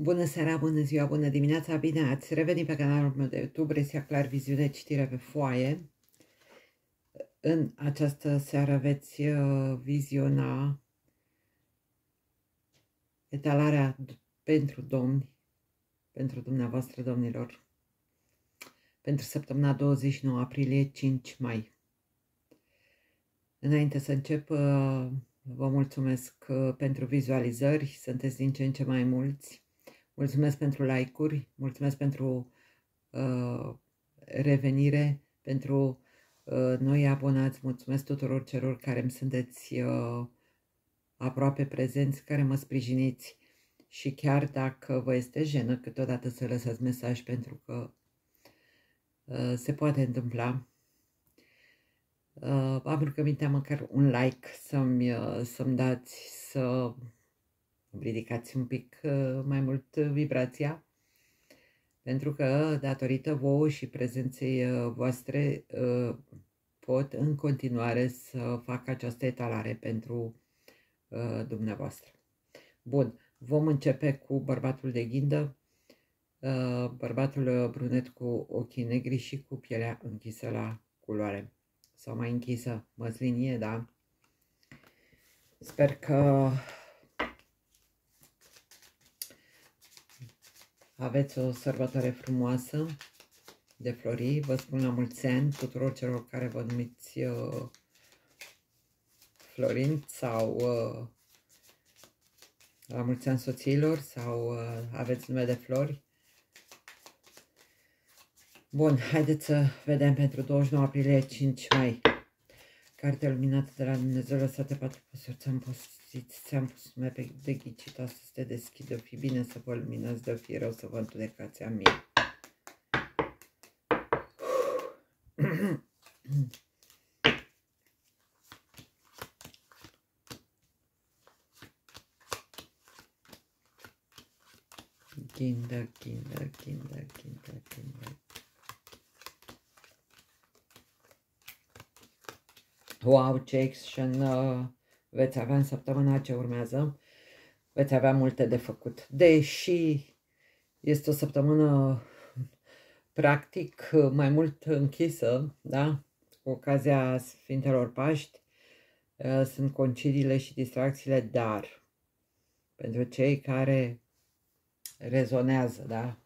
Bună seara, bună ziua, bună dimineața, bine ați revenit pe canalul meu de YouTube, Resia Clar Viziune, citire pe foaie. În această seară veți uh, viziona etalarea pentru domni, pentru dumneavoastră, domnilor, pentru săptămâna 29 aprilie-5 mai. Înainte să încep, uh, vă mulțumesc uh, pentru vizualizări, sunteți din ce în ce mai mulți. Mulțumesc pentru like-uri, mulțumesc pentru uh, revenire, pentru uh, noi abonați, mulțumesc tuturor celor care îmi sunteți uh, aproape prezenți, care mă sprijiniți. Și chiar dacă vă este jenă câteodată să lăsați mesaj pentru că uh, se poate întâmpla, uh, am rugămintea măcar un like să-mi uh, să dați, să ridicați un pic uh, mai mult vibrația, pentru că datorită vouă și prezenței uh, voastre uh, pot în continuare să fac această etalare pentru dumneavoastră. Bun, vom începe cu bărbatul de ghindă, bărbatul brunet cu ochii negri și cu pielea închisă la culoare sau mai închisă, măslinie, da? Sper că Aveți o sărbătoare frumoasă de flori. Vă spun la mulți ani tuturor celor care vă numiți uh, Florin sau uh, la mulți ani soțiilor sau uh, aveți nume de flori. Bun, haideți să vedem pentru 29 aprilie 5 mai. Cartea luminată de la Dumnezeu, lăsate patru păsuri, ți-am postit, ți-am pus nume pe de ghicit, asta să te deschidă, fi bine să vă luminați, de fi rău să vă întunecați, amin. Kinder, kinder, kinder, kinder, kinder. Wow, ce action uh, veți avea în săptămâna ce urmează. Veți avea multe de făcut. Deși este o săptămână practic mai mult închisă, da? Cu ocazia Sfintelor Paști, uh, sunt concediile și distracțiile, dar pentru cei care rezonează, da?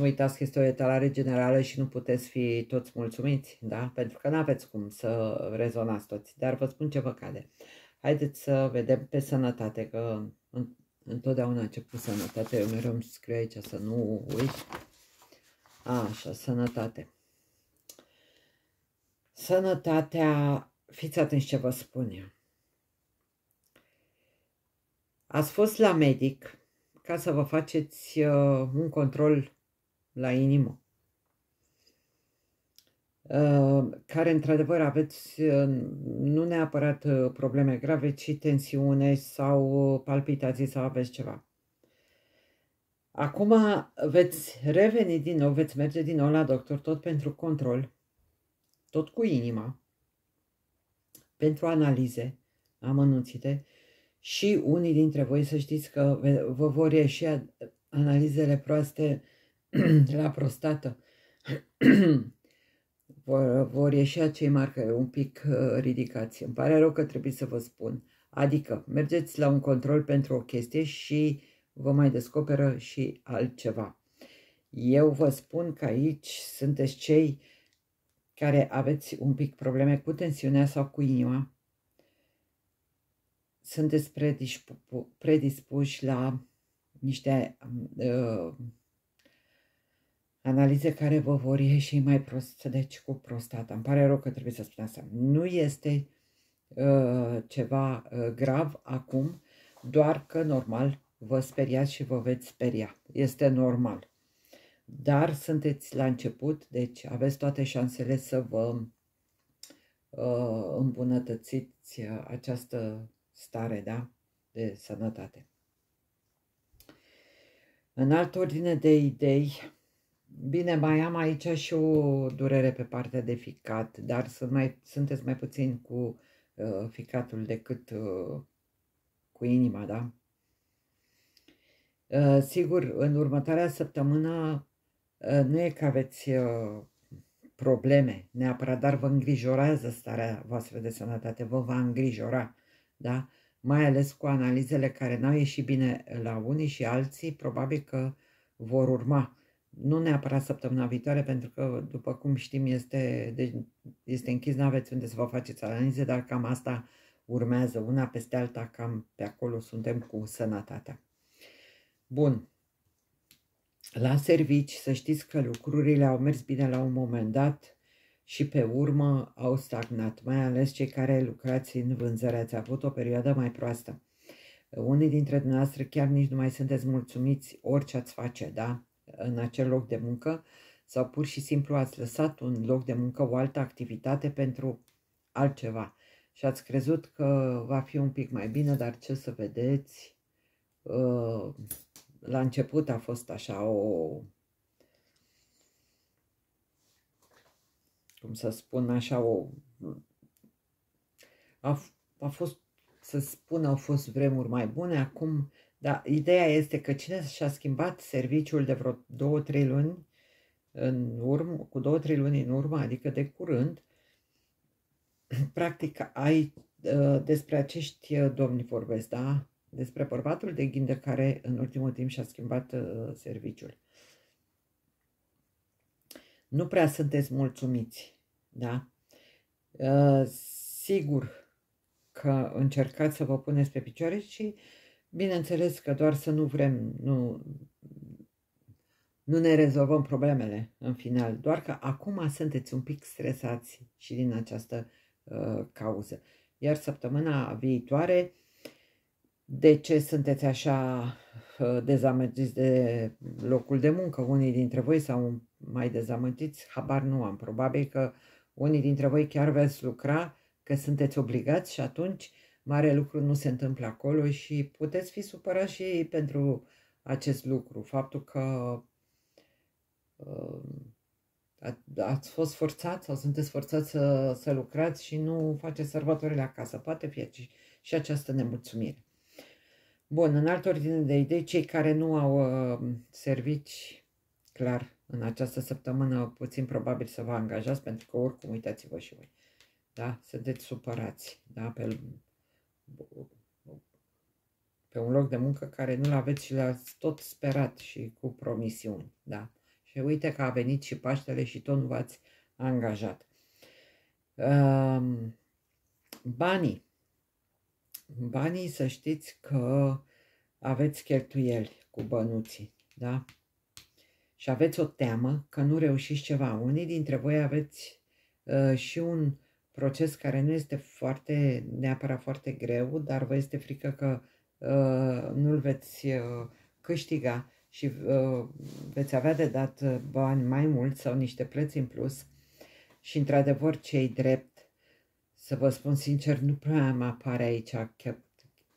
Nu uitați că este o etalare generală și nu puteți fi toți mulțumiți, da? Pentru că nu aveți cum să rezonați toți, dar vă spun ce vă cade. Haideți să vedem pe sănătate, că întotdeauna ce cu sănătate, eu mereu îmi scriu aici să nu uit. Așa, sănătate. Sănătatea, fiți atenți ce vă spun eu. Ați fost la medic ca să vă faceți uh, un control la inimă, uh, care într-adevăr aveți uh, nu neapărat uh, probleme grave, ci tensiune sau palpitații sau aveți ceva. Acum veți reveni din nou, veți merge din nou la doctor, tot pentru control, tot cu inima, pentru analize amănunțite și unii dintre voi să știți că vă vor ieși analizele proaste la prostată vor, vor ieși acei marcări un pic uh, ridicați. Îmi pare rău că trebuie să vă spun. Adică mergeți la un control pentru o chestie și vă mai descoperă și altceva. Eu vă spun că aici sunteți cei care aveți un pic probleme cu tensiunea sau cu inima. Sunteți predispuși la niște uh, analize care vă vor ieși mai prost, deci cu prostata. Îmi pare rău că trebuie să spun asta. Nu este uh, ceva uh, grav acum, doar că normal vă speriați și vă veți speria. Este normal. Dar sunteți la început, deci aveți toate șansele să vă uh, îmbunătățiți această stare da? de sănătate. În altă ordine de idei, Bine, mai am aici și o durere pe partea de ficat, dar sunt mai, sunteți mai puțin cu uh, ficatul decât uh, cu inima, da? Uh, sigur, în următoarea săptămână uh, nu e că aveți uh, probleme neapărat, dar vă îngrijorează starea voastră de sănătate, vă va îngrijora, da? Mai ales cu analizele care n-au ieșit bine la unii și alții, probabil că vor urma. Nu neapărat săptămâna viitoare, pentru că, după cum știm, este, deci, este închis, nu aveți unde să vă faceți analize, dar cam asta urmează, una peste alta, cam pe acolo suntem cu sănătatea. Bun. La servici, să știți că lucrurile au mers bine la un moment dat și pe urmă au stagnat, mai ales cei care lucrați în vânzări, ați avut o perioadă mai proastă. Unii dintre dumneavoastră chiar nici nu mai sunteți mulțumiți orice ați face, da? În acel loc de muncă sau pur și simplu ați lăsat un loc de muncă, o altă activitate pentru altceva? Și ați crezut că va fi un pic mai bine, dar ce să vedeți, uh, la început a fost așa o, cum să spun așa, o, a, a fost, să spun, au fost vremuri mai bune, acum, dar ideea este că cine și-a schimbat serviciul de vreo două, trei luni în urmă, cu două, trei luni în urmă, adică de curând, practic ai uh, despre acești uh, domni vorbesc, da? Despre bărbatul de ghindă care în ultimul timp și-a schimbat uh, serviciul. Nu prea sunteți mulțumiți, da? Uh, sigur că încercați să vă puneți pe picioare și bineînțeles că doar să nu vrem, nu, nu ne rezolvăm problemele în final, doar că acum sunteți un pic stresați și din această uh, cauză. Iar săptămâna viitoare de ce sunteți așa uh, dezamăgiți de locul de muncă, unii dintre voi sau mai dezamăgiți, habar nu am. Probabil că unii dintre voi chiar veți lucra, că sunteți obligați și atunci mare lucru nu se întâmplă acolo și puteți fi supărați și pentru acest lucru. Faptul că uh, ați fost forțați sau sunteți forțați să, să lucrați și nu faceți sărbătorile acasă. Poate fi și, și această nemulțumire. Bun, în altă ordine de idei, cei care nu au uh, servici, clar, în această săptămână puțin probabil să vă angajați, pentru că oricum uitați-vă și voi. Da? Sunteți supărați da? pe, pe un loc de muncă care nu-l aveți și l-ați tot sperat și cu promisiuni. Da? Și uite că a venit și Paștele și tot nu v-ați angajat. Um, banii. Banii să știți că aveți cheltuieli cu bănuții, da? Și aveți o teamă că nu reușiți ceva. Unii dintre voi aveți uh, și un proces care nu este foarte, neapărat foarte greu, dar vă este frică că uh, nu-l veți uh, câștiga și uh, veți avea de dat bani mai mulți sau niște plăți în plus. Și într-adevăr, cei drept, să vă spun sincer, nu prea mă apare aici că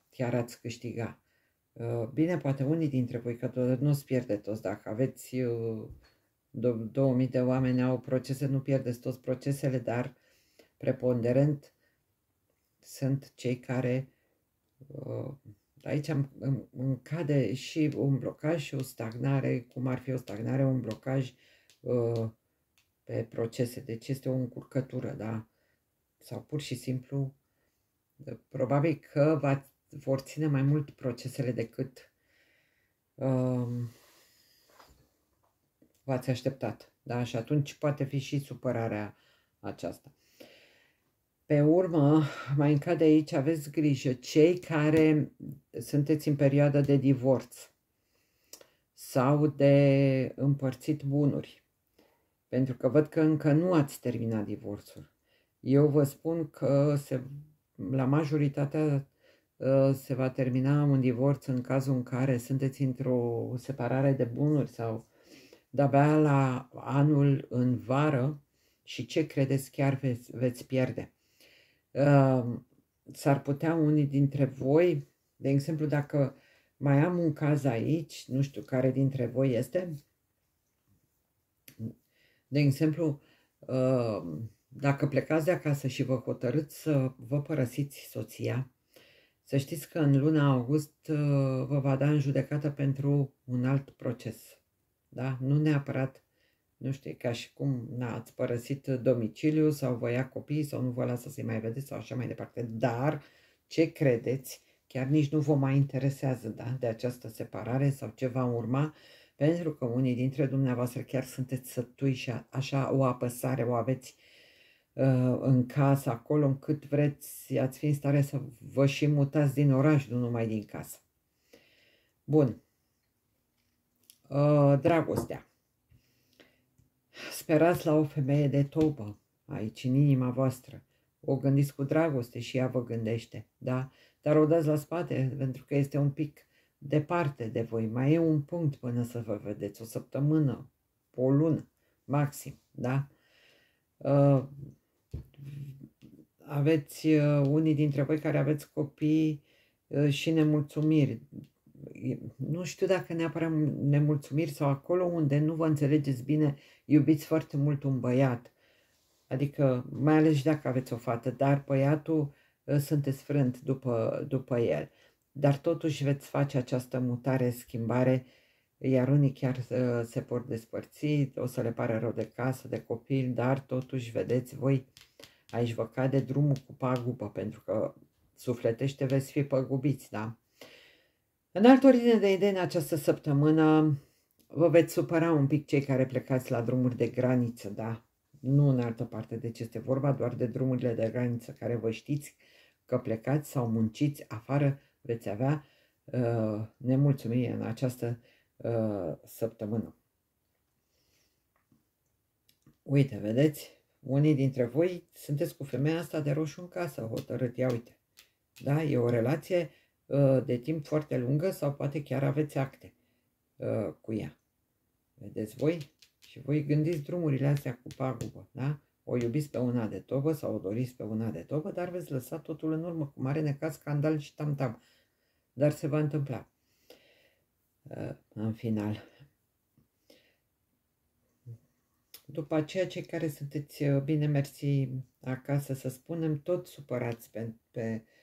chiar ați câștiga. Uh, bine, poate unii dintre voi, că nu ți pierde toți. Dacă aveți 2000 uh, de oameni au procese, nu pierdeți toți procesele, dar preponderent sunt cei care uh, aici îmi cade și un blocaj și o stagnare, cum ar fi o stagnare, un blocaj pe procese. Deci este o încurcătură, da? Sau pur și simplu, probabil că va vor ține mai mult procesele decât um, v-ați așteptat. Da? Și atunci poate fi și supărarea aceasta. Pe urmă, mai încă de aici aveți grijă, cei care sunteți în perioada de divorț sau de împărțit bunuri, pentru că văd că încă nu ați terminat divorțul. Eu vă spun că se, la majoritatea Uh, se va termina un divorț în cazul în care sunteți într-o separare de bunuri sau de-abia la anul în vară și ce credeți chiar veți, veți pierde. Uh, s-ar putea unii dintre voi, de exemplu, dacă mai am un caz aici, nu știu care dintre voi este, de exemplu, uh, dacă plecați de acasă și vă hotărâți să vă părăsiți soția, Să știți că în luna august uh, vă va da în judecată pentru un alt proces. Da? Nu neapărat, nu știu, ca și cum ați părăsit domiciliu sau vă ia copii sau nu vă lasă să-i mai vedeți sau așa mai departe. Dar ce credeți? Chiar nici nu vă mai interesează da? de această separare sau ce va urma, pentru că unii dintre dumneavoastră chiar sunteți sătui și așa o apăsare o aveți uh, în casă, acolo încât vreți, ați fi în stare să vă și mutați din oraș, nu numai din casă. Bun. Uh, dragostea. Sperați la o femeie de tobă aici, în inima voastră. O gândiți cu dragoste și ea vă gândește, da? Dar o dați la spate pentru că este un pic departe de voi. Mai e un punct până să vă vedeți, o săptămână, o lună, maxim, da? Uh, aveți uh, unii dintre voi care aveți copii uh, și nemulțumiri. Nu știu dacă neapărat nemulțumiri sau acolo unde nu vă înțelegeți bine, iubiți foarte mult un băiat. Adică, mai ales și dacă aveți o fată, dar băiatul sunteți frânt după, după el. Dar totuși veți face această mutare, schimbare, iar unii chiar se pot despărți, o să le pare rău de casă, de copil, dar totuși, vedeți, voi aici vă cade drumul cu pagubă, pentru că sufletește veți fi păgubiți, da? În altă ordine de idei, în această săptămână, vă veți supăra un pic cei care plecați la drumuri de graniță, da? Nu în altă parte, deci este vorba doar de drumurile de graniță care vă știți că plecați sau munciți afară, veți avea uh, nemulțumire în această uh, săptămână. Uite, vedeți, unii dintre voi sunteți cu femeia asta de roșu în casă, hotărât, ia uite. Da, e o relație uh, de timp foarte lungă sau poate chiar aveți acte uh, cu ea. Vedeți voi? Și voi gândiți drumurile astea cu pagubă, da? O iubiți pe una de tobă sau o doriți pe una de tobă, dar veți lăsa totul în urmă cu mare necaz, scandal și tam-tam. Dar se va întâmpla. Uh, în final. După aceea, cei care sunteți uh, bine mersi acasă, să spunem, tot supărați pe, pe uh,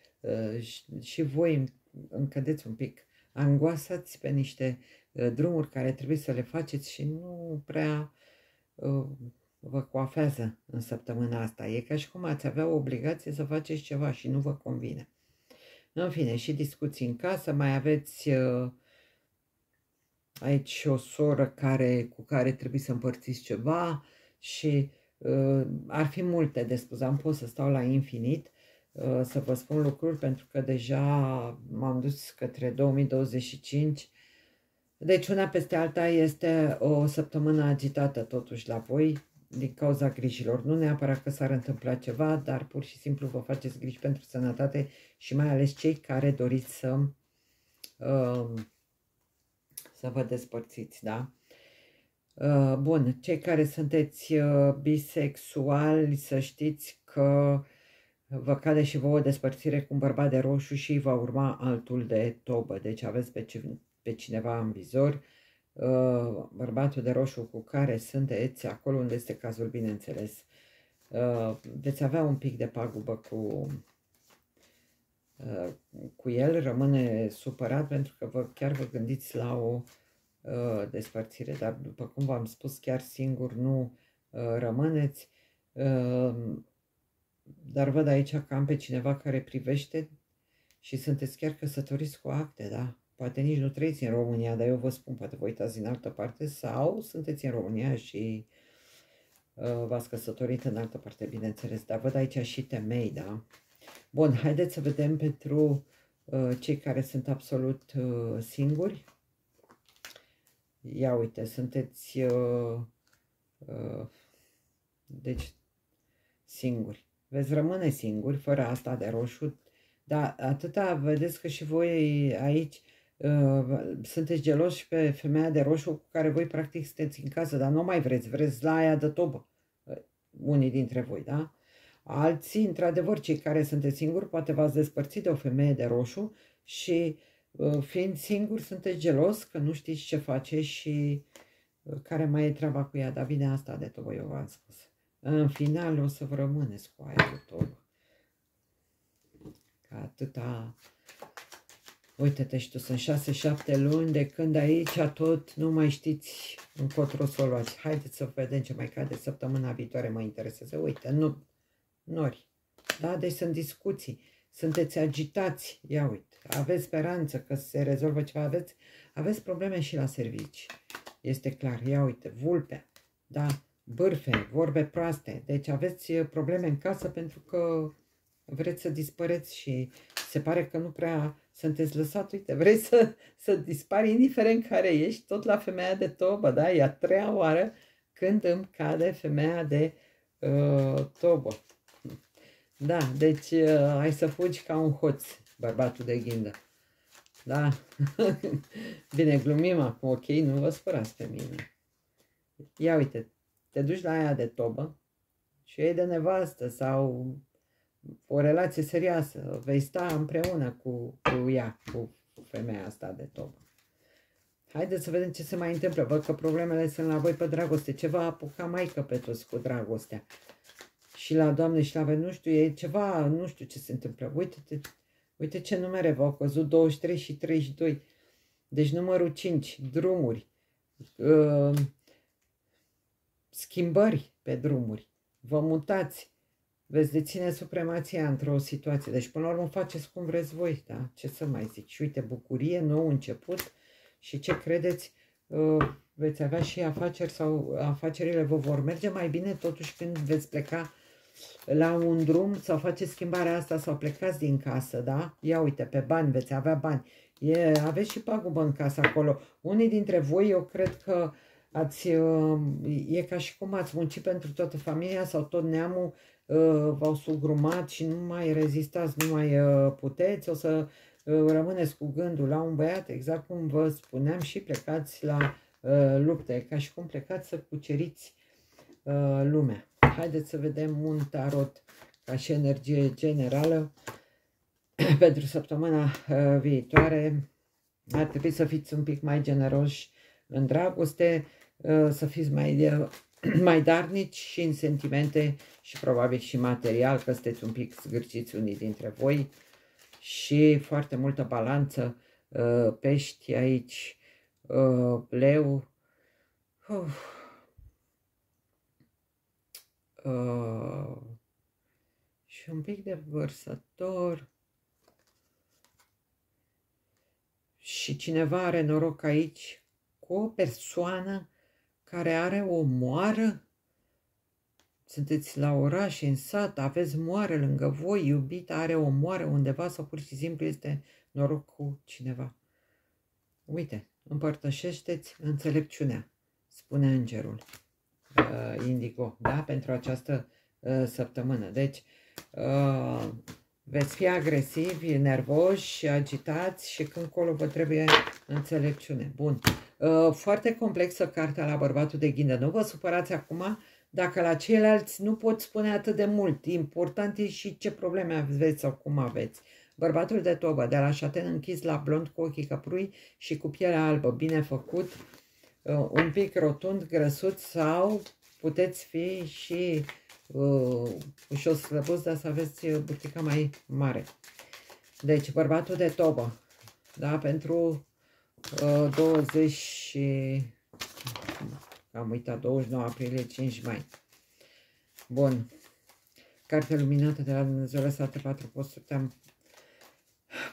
și, și voi încădeți un pic, angoasați pe niște uh, drumuri care trebuie să le faceți și nu prea uh, vă coafează în săptămâna asta. E ca și cum ați avea o obligație să faceți ceva și nu vă convine. În fine, și discuții în casă, mai aveți uh, aici o soră care, cu care trebuie să împărțiți ceva și uh, ar fi multe de spus, am pot să stau la infinit uh, să vă spun lucruri pentru că deja m-am dus către 2025 deci una peste alta este o săptămână agitată totuși la voi din cauza grijilor. Nu neapărat că s-ar întâmpla ceva, dar pur și simplu vă faceți griji pentru sănătate și mai ales cei care doriți să uh, să vă despărțiți, da? Uh, bun, cei care sunteți uh, bisexuali, să știți că vă cade și vouă despărțire cu un bărbat de roșu și va urma altul de tobă. Deci aveți pe, pe cineva în vizor, uh, bărbatul de roșu cu care sunteți, acolo unde este cazul, bineînțeles. Veți avea un pic de pagubă cu, cu el, rămâne supărat pentru că vă, chiar vă gândiți la o uh, despărțire, dar după cum v-am spus, chiar singur nu uh, rămâneți, uh, dar văd aici că am pe cineva care privește și sunteți chiar căsătoriți cu acte, da? Poate nici nu trăiți în România, dar eu vă spun, poate vă uitați în altă parte sau sunteți în România și uh, v-ați căsătorit în altă parte, bineînțeles, dar văd aici și temei, da? Bun, haideți să vedem pentru uh, cei care sunt absolut uh, singuri. Ia uite, sunteți uh, uh, deci singuri. Veți rămâne singuri, fără asta de roșu, dar atâta vedeți că și voi aici uh, sunteți geloși pe femeia de roșu cu care voi practic sunteți în casă, dar nu mai vreți, vreți la aia de tobă, uh, unii dintre voi, da? Alții, într-adevăr, cei care sunteți singuri, poate v-ați despărțit de o femeie de roșu și uh, fiind singur, sunteți gelos că nu știți ce face și uh, care mai e treaba cu ea, dar bine asta de tot eu v-am spus. În final o să vă rămâneți cu aia de tot. Că atâta Uite-te și tu, sunt șase, șapte luni de când aici tot nu mai știți încotro să o luați. Haideți să vedem ce mai cade săptămâna viitoare, mă interesează. Uite, nu, nori. Da, deci sunt discuții, sunteți agitați, ia uite, aveți speranță că se rezolvă ceva, aveți, aveți probleme și la servici. Este clar, ia uite, vulpea, da, bârfe, vorbe proaste, deci aveți probleme în casă pentru că vreți să dispăreți și se pare că nu prea sunteți lăsat, uite, vrei să, să dispari indiferent care ești, tot la femeia de tobă, da? E a treia oară când îmi cade femeia de uh, tobă. Da, deci uh, ai să fugi ca un hoț, bărbatul de ghindă. Da? Bine, glumim acum, ok, nu vă spărați pe mine. Ia uite, te duci la aia de tobă și ei de nevastă sau o relație serioasă, vei sta împreună cu, cu ea, cu, cu femeia asta de tobă. Haideți să vedem ce se mai întâmplă. Văd că problemele sunt la voi pe dragoste. Ce va apuca maică pe toți cu dragostea? Și la Doamne și la voi, nu știu, e ceva, nu știu ce se întâmplă. Uite, uite ce numere v-au căzut, 23 și 32. Deci numărul 5, drumuri, uh, schimbări pe drumuri. Vă mutați, veți deține supremația într-o situație. Deci, până la urmă, faceți cum vreți voi, da? Ce să mai zic? Și uite, bucurie, nou început și ce credeți, uh, veți avea și afaceri sau afacerile vă vor merge mai bine totuși când veți pleca la un drum sau faceți schimbarea asta sau plecați din casă, da? Ia uite, pe bani, veți avea bani. E, aveți și pagubă în casă acolo. Unii dintre voi, eu cred că ați, uh, e ca și cum ați muncit pentru toată familia sau tot neamul Uh, v-au sugrumat și nu mai rezistați, nu mai uh, puteți, o să uh, rămâneți cu gândul la un băiat, exact cum vă spuneam, și plecați la lupte, ca și cum plecați să cuceriți lumea. Haideți să vedem un tarot ca și energie generală pentru săptămâna viitoare. Ar trebui să fiți un pic mai generoși în dragoste, să fiți mai mai darnici și în sentimente și probabil și material, că sunteți un pic zgârciți unii dintre voi. Și foarte multă balanță, uh, pești aici, uh, leu, uh, și un pic de vărsător. Și cineva are noroc aici cu o persoană care are o moară? Sunteți la oraș, în sat, aveți moară lângă voi, iubita are o moară undeva sau pur și simplu este noroc cu cineva. Uite, împărtășește-ți înțelepciunea, spune îngerul uh, Indigo, da, pentru această uh, săptămână. Deci, uh, veți fi agresivi, nervoși, agitați și când colo vă trebuie înțelepciune. Bun. Uh, foarte complexă cartea la bărbatul de ghindă. Nu vă supărați acum dacă la ceilalți nu pot spune atât de mult. Important e și ce probleme aveți sau cum aveți. Bărbatul de tobă, de la șaten închis la blond cu ochii căprui și cu pielea albă, bine făcut, uh, un pic rotund, grăsut sau puteți fi și uh, ușor slăbuți, dar să aveți burtica mai mare. Deci, bărbatul de tobă, da, pentru 20 uh, am uitat, 29 aprilie, 5 mai. Bun. Cartea luminată de la Dumnezeu lăsată patru posturi. Te-am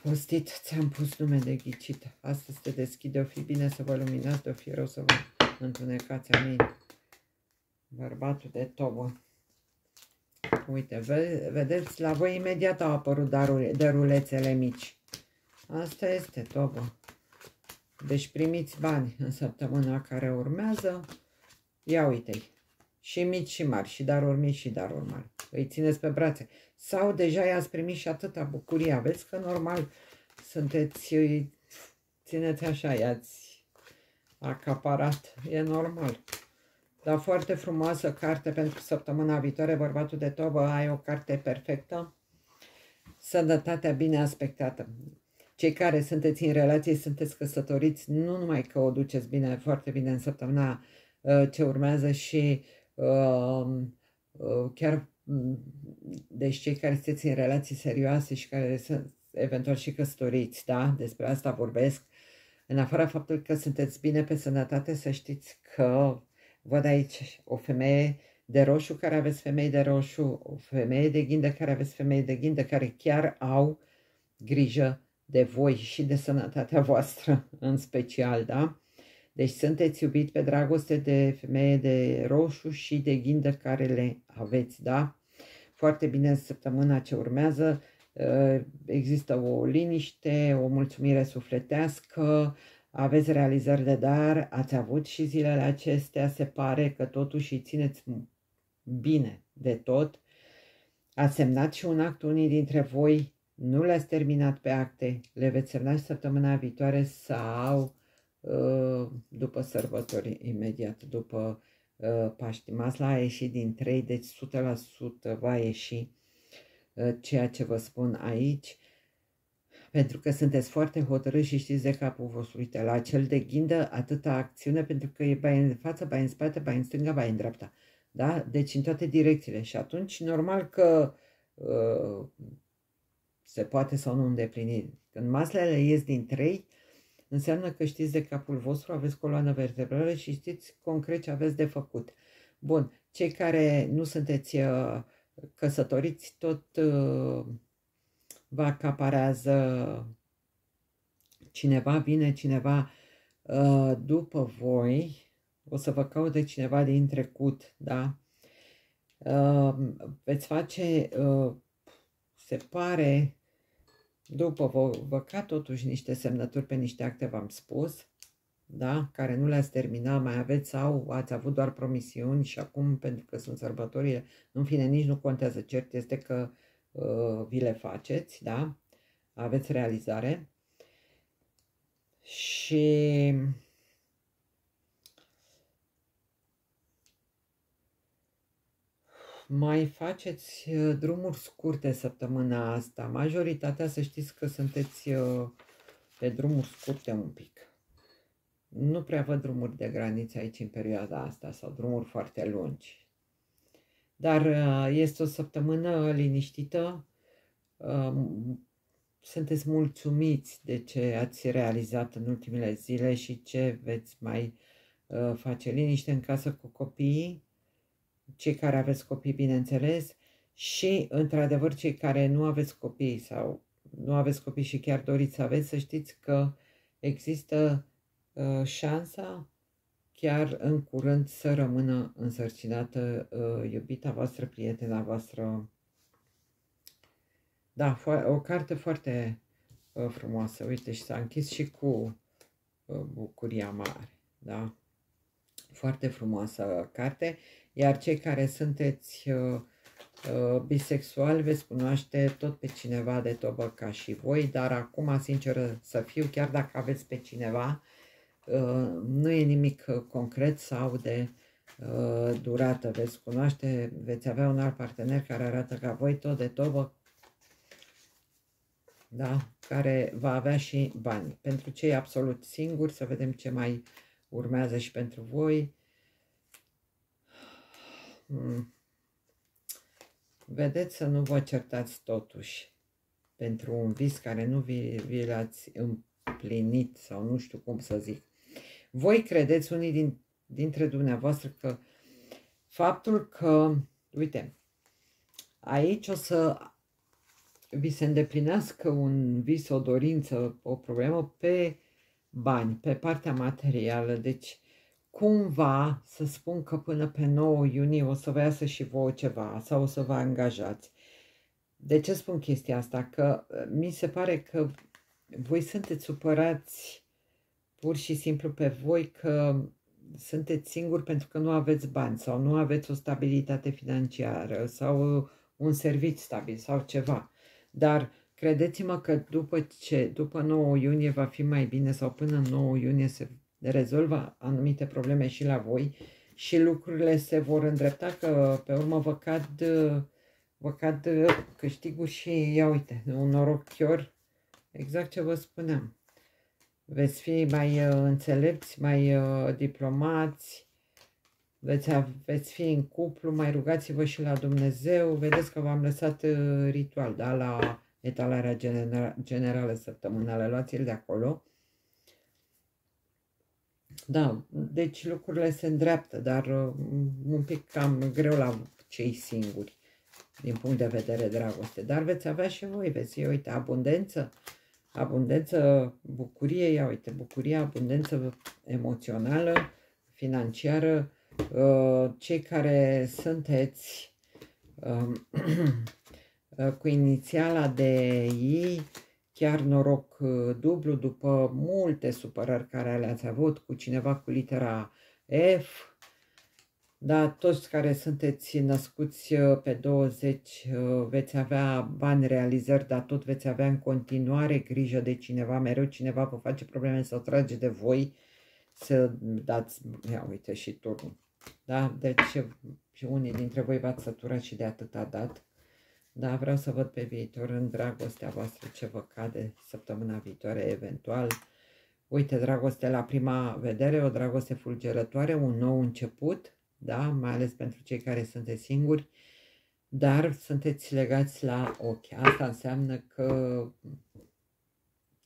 postit, ți-am pus nume de ghicit. Astăzi te deschide, o fi bine să vă luminați, de o fi rău să vă întunecați. Amin. Bărbatul de tobă. Uite, vedeți, la voi imediat au apărut darulețele mici. Asta este tobă. Deci primiți bani în săptămâna care urmează. Ia uite-i. Și mici și mari, și daruri mici și daruri mari. Îi țineți pe brațe. Sau deja i-ați primit și atâta bucurie. Aveți că normal sunteți, țineți așa, i-ați acaparat. E normal. Dar foarte frumoasă carte pentru săptămâna viitoare. Bărbatul de tobă, ai o carte perfectă. Sănătatea bine aspectată. Cei care sunteți în relație, sunteți căsătoriți, nu numai că o duceți bine, foarte bine în săptămâna uh, ce urmează și uh, uh, chiar mm, deci cei care sunteți în relații serioase și care eventual și căsătoriți, da? Despre asta vorbesc. În afara faptului că sunteți bine pe sănătate, să știți că văd aici o femeie de roșu care aveți femei de roșu, o femeie de ghindă care aveți femei de ghindă care chiar au grijă de voi și de sănătatea voastră în special, da? Deci sunteți iubit pe dragoste de femeie de roșu și de ghindă care le aveți, da? Foarte bine săptămâna ce urmează, ă, există o liniște, o mulțumire sufletească, aveți realizări de dar, ați avut și zilele acestea, se pare că totuși îi țineți bine de tot. Ați semnat și un act unii dintre voi, nu le-ați terminat pe acte, le veți semna și săptămâna viitoare sau uh, după sărbători, imediat după uh, Paști. Masla a ieșit din 3, deci 100% va ieși uh, ceea ce vă spun aici pentru că sunteți foarte hotărâți și știți de capul vostru. Uite, la cel de ghindă, atâta acțiune, pentru că e bai în față, bai în spate, bai în stânga, bai în dreapta. Da? Deci în toate direcțiile. Și atunci, normal că uh, se poate sau nu îndeplini. Când maslele ies din trei, înseamnă că știți de capul vostru, aveți coloană vertebrală și știți concret ce aveți de făcut. Bun, cei care nu sunteți uh, căsătoriți, tot uh, vă acaparează cineva, vine cineva uh, după voi, o să vă caute cineva din trecut, da? Uh, veți face, uh, se pare, după vă, vă ca totuși niște semnături pe niște acte, v-am spus, da? care nu le-ați terminat, mai aveți sau ați avut doar promisiuni și acum, pentru că sunt sărbătorile, în fine, nici nu contează, cert este că uh, vi le faceți, da? aveți realizare și mai faceți uh, drumuri scurte săptămâna asta. Majoritatea să știți că sunteți uh, pe drumuri scurte un pic. Nu prea văd drumuri de graniță aici în perioada asta sau drumuri foarte lungi. Dar uh, este o săptămână liniștită. Sunteți mulțumiți de ce ați realizat în ultimele zile și ce veți mai face liniște în casă cu copiii cei care aveți copii, bineînțeles, și, într-adevăr, cei care nu aveți copii sau nu aveți copii și chiar doriți să aveți, să știți că există uh, șansa chiar în curând să rămână însărcinată uh, iubita voastră, prietena voastră. Da, o carte foarte uh, frumoasă. Uite, și s-a închis și cu uh, bucuria mare. Da? Foarte frumoasă carte iar cei care sunteți uh, uh, bisexuali veți cunoaște tot pe cineva de tobă ca și voi, dar acum, sincer să fiu, chiar dacă aveți pe cineva, uh, nu e nimic concret sau de uh, durată. Veți cunoaște, veți avea un alt partener care arată ca voi tot de tobă, da? care va avea și bani. Pentru cei absolut singuri, să vedem ce mai urmează și pentru voi. Hmm. Vedeți să nu vă certați totuși pentru un vis care nu vi, vi l-ați împlinit sau nu știu cum să zic. Voi credeți unii din, dintre dumneavoastră că faptul că, uite, aici o să vi se îndeplinească un vis, o dorință, o problemă pe bani, pe partea materială. Deci, cumva să spun că până pe 9 iunie o să vă iasă și vouă ceva sau o să vă angajați. De ce spun chestia asta? Că uh, mi se pare că voi sunteți supărați pur și simplu pe voi că sunteți singuri pentru că nu aveți bani sau nu aveți o stabilitate financiară sau un serviciu stabil sau ceva. Dar credeți-mă că după ce, după 9 iunie va fi mai bine sau până 9 iunie se rezolvă anumite probleme și la voi și lucrurile se vor îndrepta că pe urmă vă cad, vă cad câștigul și ia uite, un norochior, exact ce vă spuneam. Veți fi mai uh, înțelepți, mai uh, diplomați, veți, veți fi în cuplu, mai rugați-vă și la Dumnezeu, vedeți că v-am lăsat uh, ritual, da, la etalarea generală săptămânală, luați-l de acolo. Da, deci lucrurile se îndreaptă, dar uh, un pic cam greu la cei singuri din punct de vedere dragoste. Dar veți avea și voi, veți uite, abundență, abundență, bucurie, ia uite, bucurie, abundență emoțională, financiară, uh, cei care sunteți um, cu inițiala de I, chiar noroc uh, dublu după multe supărări care le-ați avut cu cineva cu litera F, da, toți care sunteți născuți uh, pe 20 uh, veți avea bani realizări, dar tot veți avea în continuare grijă de cineva, mereu cineva vă face probleme să o trage de voi, să dați, ia uite și turnul. Da, deci și unii dintre voi v-ați săturat și de atâta dat. Da, vreau să văd pe viitor în dragostea voastră ce vă cade săptămâna viitoare eventual. Uite, dragoste la prima vedere, o dragoste fulgerătoare, un nou început, da, mai ales pentru cei care sunteți singuri, dar sunteți legați la ochi. Asta înseamnă că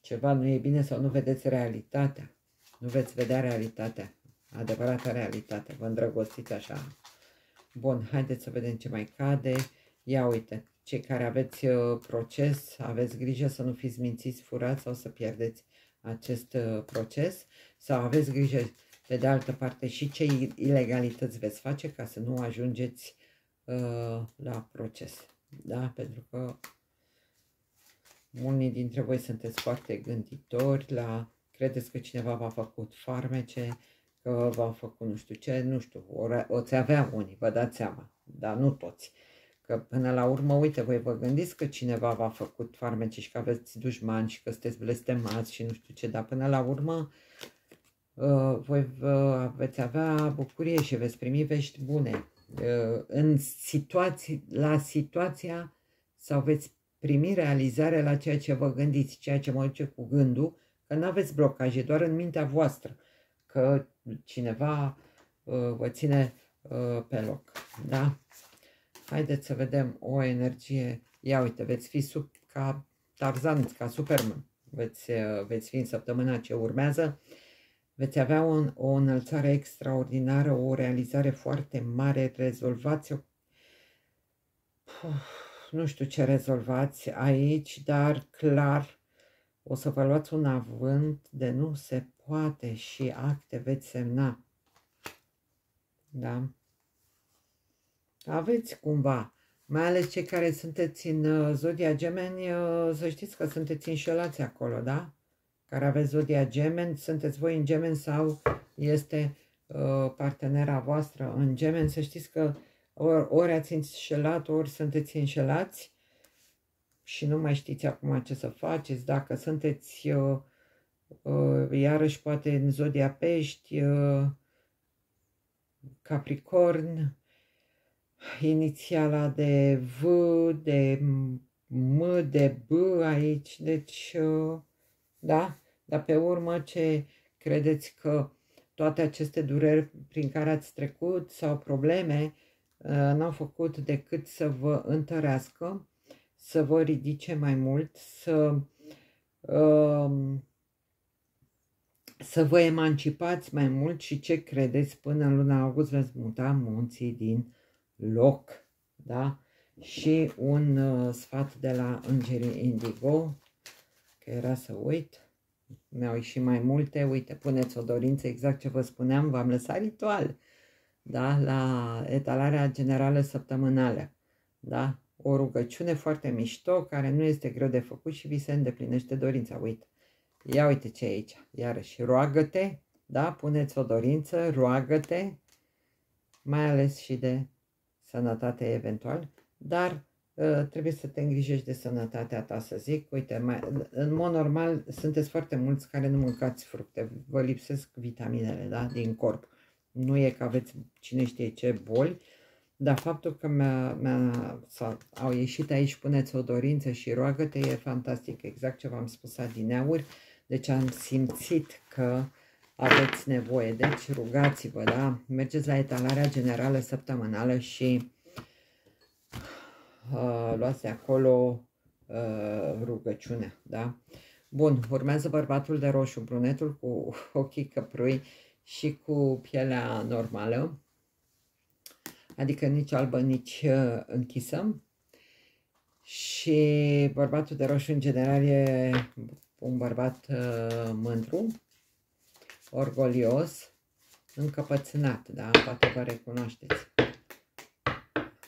ceva nu e bine sau nu vedeți realitatea. Nu veți vedea realitatea, adevărata realitate. Vă îndrăgostiți așa. Bun, haideți să vedem ce mai cade. Ia uite, cei care aveți uh, proces, aveți grijă să nu fiți mințiți, furați sau să pierdeți acest uh, proces sau aveți grijă pe de altă parte și ce ilegalități veți face ca să nu ajungeți uh, la proces. Da? Pentru că unii dintre voi sunteți foarte gânditori la credeți că cineva v-a făcut farmece, că v-a făcut nu știu ce, nu știu, o, ți avea unii, vă dați seama, dar nu toți. Că până la urmă, uite, voi vă gândiți că cineva v-a făcut farmece și că aveți dușmani și că sunteți blestemați și nu știu ce, dar până la urmă uh, voi uh, veți avea bucurie și veți primi vești bune. Uh, în situații, la situația sau veți primi realizare la ceea ce vă gândiți, ceea ce mă duce cu gândul, că nu aveți blocaje, doar în mintea voastră, că cineva uh, vă ține uh, pe loc. Da? Haideți să vedem o energie. Ia uite, veți fi sub, ca Tarzan, ca Superman. Veți, uh, veți fi în săptămâna ce urmează. Veți avea un, o înălțare extraordinară, o realizare foarte mare. Rezolvați o... Puh, nu știu ce rezolvați aici, dar clar o să vă luați un avânt de nu se poate și acte veți semna. Da? Aveți cumva, mai ales cei care sunteți în uh, zodia gemeni, uh, să știți că sunteți înșelați acolo, da? Care aveți zodia gemeni, sunteți voi în gemeni sau este uh, partenera voastră în gemeni, să știți că ori, ori ați înșelat, ori sunteți înșelați și nu mai știți acum ce să faceți, dacă sunteți uh, uh, iarăși poate în zodia pești, uh, capricorn, inițiala de V, de M, de B aici, deci, uh, da, dar pe urmă ce credeți că toate aceste dureri prin care ați trecut sau probleme uh, n-au făcut decât să vă întărească, să vă ridice mai mult, să, um, să vă emancipați mai mult și ce credeți până în luna august veți muta munții din loc, da? Și un uh, sfat de la Îngerii Indigo, că era să uit, mi-au ieșit mai multe, uite, puneți o dorință, exact ce vă spuneam, v-am lăsat ritual, da? La etalarea generală săptămânală, da? O rugăciune foarte mișto, care nu este greu de făcut și vi se îndeplinește dorința, uite. Ia uite ce e aici, iarăși, roagă-te, da? Puneți o dorință, roagă-te, mai ales și de sănătate eventual, dar uh, trebuie să te îngrijești de sănătatea ta, să zic. Uite, mai, în mod normal sunteți foarte mulți care nu mâncați fructe, vă lipsesc vitaminele da, din corp. Nu e că aveți cine știe ce boli, dar faptul că mi-a, mi-a, sau, au ieșit aici, puneți o dorință și roagă-te, e fantastic, exact ce v-am spus adineauri. Deci am simțit că aveți nevoie. Deci rugați-vă, da? Mergeți la etalarea generală săptămânală și uh, luați acolo uh, rugăciune, da? Bun, urmează bărbatul de roșu, brunetul cu ochii căprui și cu pielea normală, adică nici albă, nici uh, închisă. Și bărbatul de roșu, în general, e un bărbat uh, mândru, orgolios, încăpățânat, da? Poate vă recunoașteți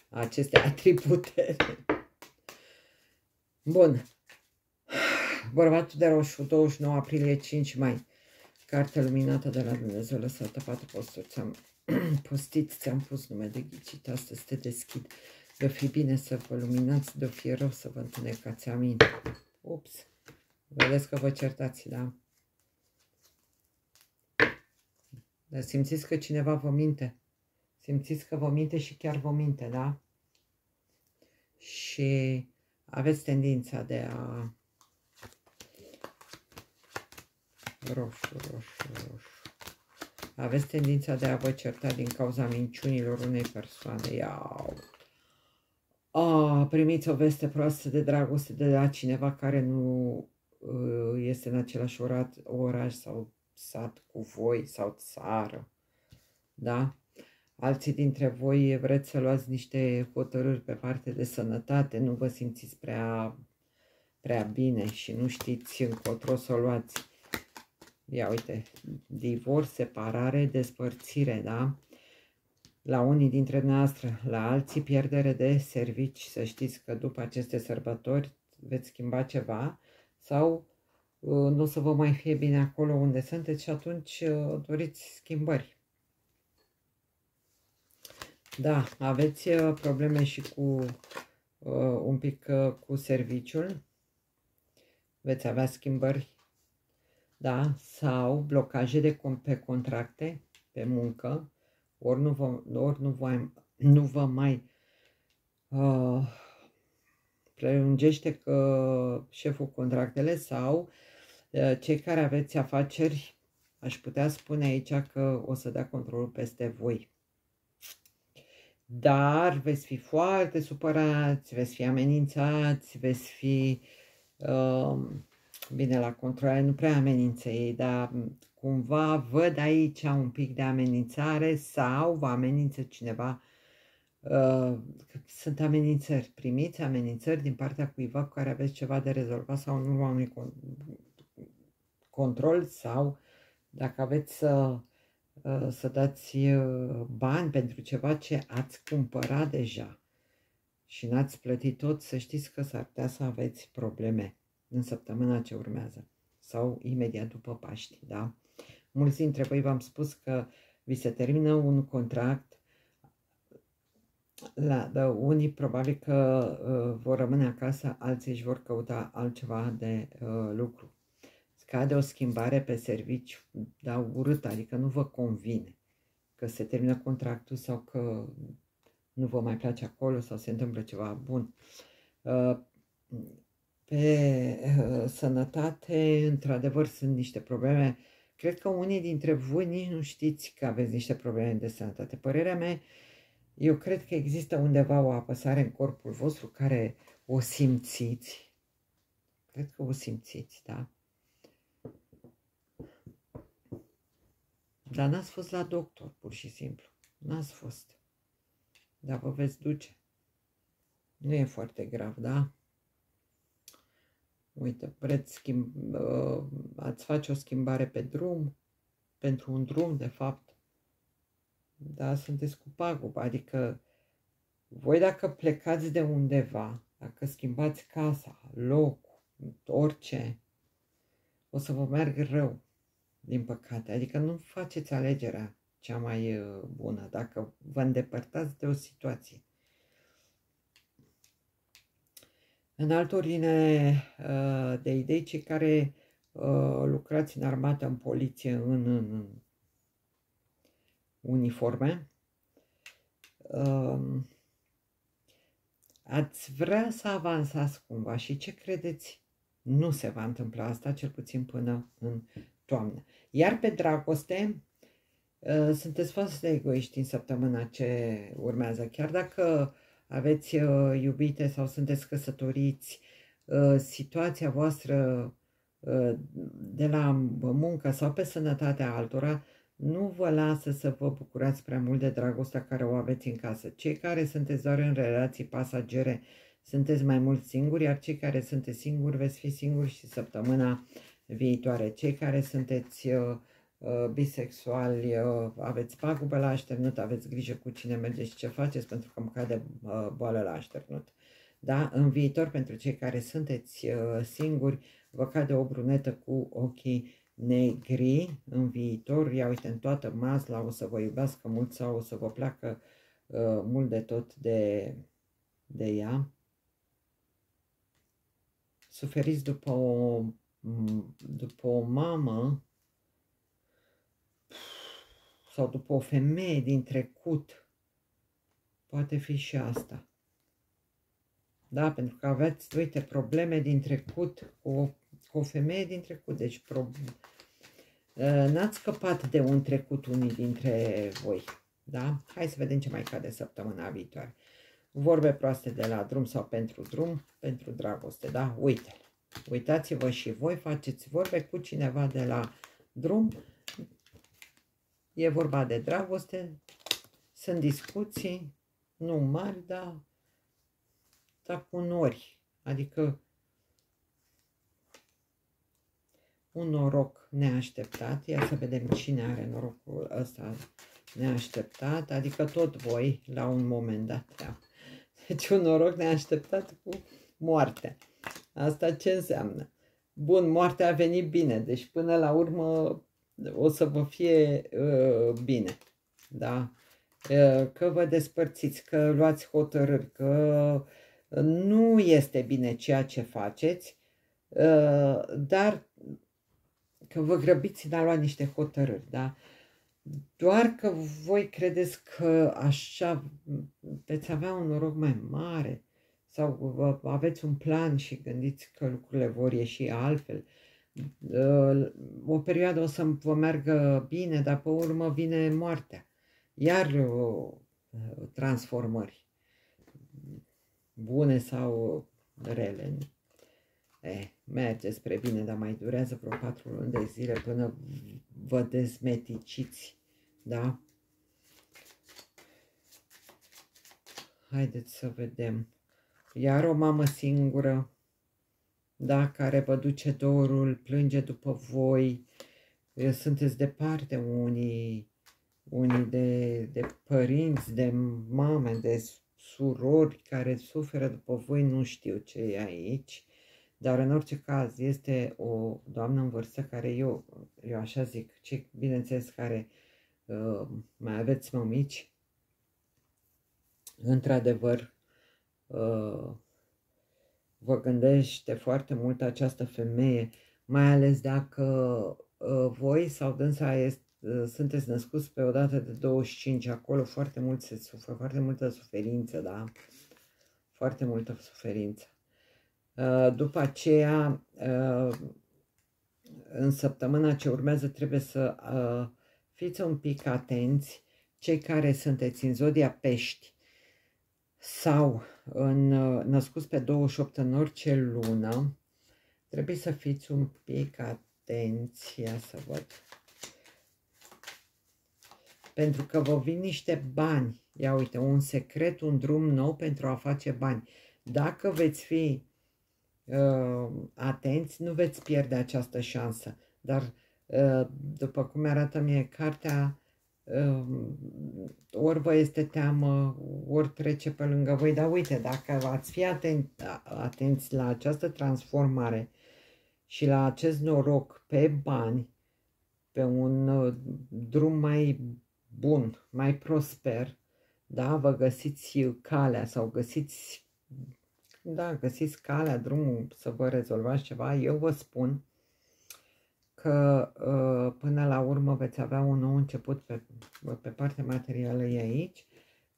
aceste atribute. Bun. Bărbatul de roșu, 29 aprilie, 5 mai. Carte luminată de la Dumnezeu, lăsată patru posturi. Ți-am postit, ți-am pus nume de ghicit. Astăzi te deschid. De-o fi bine să vă luminați, de-o fi rău să vă întunecați. Amin. Ups. Vedeți că vă certați, da? Dar simțiți că cineva vă minte. Simțiți că vă minte și chiar vă minte, da? Și aveți tendința de a... Roșu, roșu, roșu. Aveți tendința de a vă certa din cauza minciunilor unei persoane. Iau! Oh, primiți o veste proastă de dragoste de la cineva care nu uh, este în același orat, oraș sau sat cu voi sau țară. Da? Alții dintre voi vreți să luați niște hotărâri pe parte de sănătate, nu vă simțiți prea, prea bine și nu știți încotro să o luați. Ia uite, divorț, separare, despărțire, da? La unii dintre noastre, la alții pierdere de servici, să știți că după aceste sărbători veți schimba ceva sau uh, nu o să vă mai fie bine acolo unde sunteți și atunci uh, doriți schimbări. Da, aveți uh, probleme și cu uh, un pic uh, cu serviciul. Veți avea schimbări, da, sau blocaje de pe contracte, pe muncă, ori nu vă, ori nu vă, nu vă mai uh, prelungește că șeful contractele sau uh, cei care aveți afaceri, aș putea spune aici că o să dea controlul peste voi. Dar veți fi foarte supărați, veți fi amenințați, veți fi, uh, bine, la controle nu prea amenință ei, dar cumva văd aici un pic de amenințare sau vă amenință cineva, uh, sunt amenințări, primiți amenințări din partea cuiva cu care aveți ceva de rezolvat sau nu urma unui control sau dacă aveți să uh, Uh, să dați uh, bani pentru ceva ce ați cumpărat deja și n-ați plătit tot, să știți că s-ar putea să aveți probleme în săptămâna ce urmează sau imediat după Paști, da? Mulți dintre voi v-am spus că vi se termină un contract la, da, unii probabil că uh, vor rămâne acasă, alții își vor căuta altceva de uh, lucru cade o schimbare pe serviciu, dar urât, adică nu vă convine că se termină contractul sau că nu vă mai place acolo sau se întâmplă ceva bun. Uh, pe uh, sănătate, într-adevăr, sunt niște probleme. Cred că unii dintre voi nici nu știți că aveți niște probleme de sănătate. Părerea mea, eu cred că există undeva o apăsare în corpul vostru care o simțiți. Cred că o simțiți, da? Dar n-ați fost la doctor, pur și simplu. N-ați fost. Dar vă veți duce. Nu e foarte grav, da? Uite, vreți schimb, uh, ați face o schimbare pe drum, pentru un drum, de fapt. Da, sunteți cu pagubă, adică voi dacă plecați de undeva, dacă schimbați casa, locul, orice, o să vă meargă rău din păcate. Adică nu faceți alegerea cea mai uh, bună dacă vă îndepărtați de o situație. În altă ordine uh, de idei, cei care uh, lucrați în armată, în poliție, în, în uniforme, um, ați vrea să avansați cumva și ce credeți? Nu se va întâmpla asta, cel puțin până în toamnă. Iar pe dragoste, uh, sunteți foarte egoiști în săptămâna ce urmează. Chiar dacă aveți uh, iubite sau sunteți căsătoriți, uh, situația voastră uh, de la muncă sau pe sănătatea altora nu vă lasă să vă bucurați prea mult de dragostea care o aveți în casă. Cei care sunteți doar în relații pasagere sunteți mai mult singuri, iar cei care sunteți singuri veți fi singuri și săptămâna viitoare. Cei care sunteți uh, uh, bisexuali, uh, aveți pagubă la așternut, aveți grijă cu cine mergeți și ce faceți pentru că îmi cade uh, boală la așternut. Da? În viitor, pentru cei care sunteți uh, singuri, vă cade o brunetă cu ochii negri în viitor. Ia uite, în toată mazla o să vă iubească mult sau o să vă placă uh, mult de tot de, de ea. Suferiți după o, după o mamă sau după o femeie din trecut. Poate fi și asta. Da, pentru că aveți, uite, probleme din trecut cu o, cu o femeie din trecut. Deci, pro, ă, n-ați scăpat de un trecut unii dintre voi. Da? Hai să vedem ce mai cade săptămâna viitoare. Vorbe proaste de la drum sau pentru drum, pentru dragoste, da? Uite, uitați-vă și voi, faceți vorbe cu cineva de la drum. E vorba de dragoste, sunt discuții, nu mari, dar dar cu nori, adică un noroc neașteptat. Ia să vedem cine are norocul ăsta neașteptat, adică tot voi la un moment dat. Da. Deci un noroc neașteptat cu moartea. Asta ce înseamnă? Bun, moartea a venit bine, deci până la urmă o să vă fie uh, bine. Da? Uh, că vă despărțiți, că luați hotărâri, că nu este bine ceea ce faceți, uh, dar că vă grăbiți în a lua niște hotărâri, da? Doar că voi credeți că așa veți avea un noroc mai mare sau aveți un plan și gândiți că lucrurile vor ieși altfel. Uh, o perioadă o să vă meargă bine, dar pe urmă vine moartea. Iar uh, transformări bune sau rele. Eh, merge spre bine, dar mai durează vreo patru luni de zile până vă dezmeticiți, da? Haideți să vedem. Iar o mamă singură, da, care vă duce dorul, plânge după voi, sunteți departe unii, unii de, de părinți, de mame, de surori care suferă după voi, nu știu ce e aici, dar în orice caz este o doamnă în vârstă care eu, eu așa zic, ce, bineînțeles care uh, mai aveți mămici, într-adevăr uh, vă gândește foarte mult această femeie, mai ales dacă uh, voi sau dânsa este Ă, sunteți născuți pe o dată de 25, acolo foarte mult se suferă, foarte multă suferință, da? Foarte multă suferință. Ă, după aceea, ă, în săptămâna ce urmează trebuie să fiți un pic atenți, cei care sunteți în zodia pești sau în, născuți pe 28 în orice lună, trebuie să fiți un pic atenți, ia să văd, pentru că vă vin niște bani. Ia uite, un secret, un drum nou pentru a face bani. Dacă veți fi uh, atenți, nu veți pierde această șansă. Dar, uh, după cum arată mie cartea, uh, ori vă este teamă, ori trece pe lângă voi. Dar uite, dacă ați fi atent, atenți la această transformare și la acest noroc pe bani, pe un uh, drum mai bun, mai prosper, da, vă găsiți calea sau găsiți, da, găsiți calea, drumul să vă rezolvați ceva, eu vă spun că uh, până la urmă veți avea un nou început pe, pe partea materială e aici.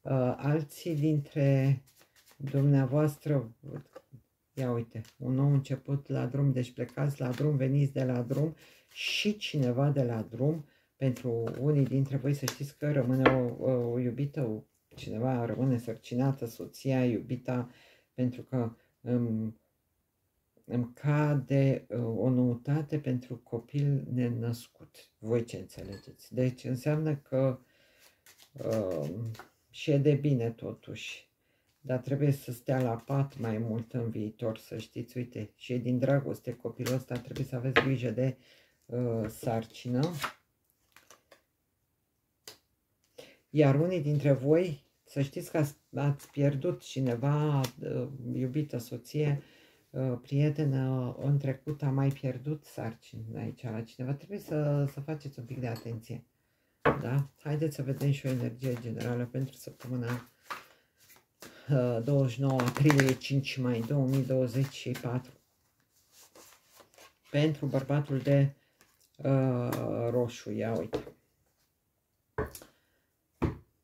Uh, alții dintre dumneavoastră, ia uite, un nou început la drum, deci plecați la drum, veniți de la drum și cineva de la drum pentru unii dintre voi să știți că rămâne o, o, o iubită, o, cineva rămâne sărcinată, soția, iubita, pentru că um, îmi cade uh, o noutate pentru copil nenăscut. Voi ce înțelegeți? Deci înseamnă că uh, și e de bine totuși, dar trebuie să stea la pat mai mult în viitor, să știți, uite, și e din dragoste copilul ăsta, trebuie să aveți grijă de uh, sarcină. Iar unii dintre voi, să știți că ați pierdut cineva, uh, iubită soție, uh, prietenă, în trecut a mai pierdut sarcini aici la cineva. Trebuie să, să faceți un pic de atenție. Da? Haideți să vedem și o energie generală pentru săptămâna 29 uh, aprilie 5 mai 2024 pentru bărbatul de uh, roșu. Ia uite.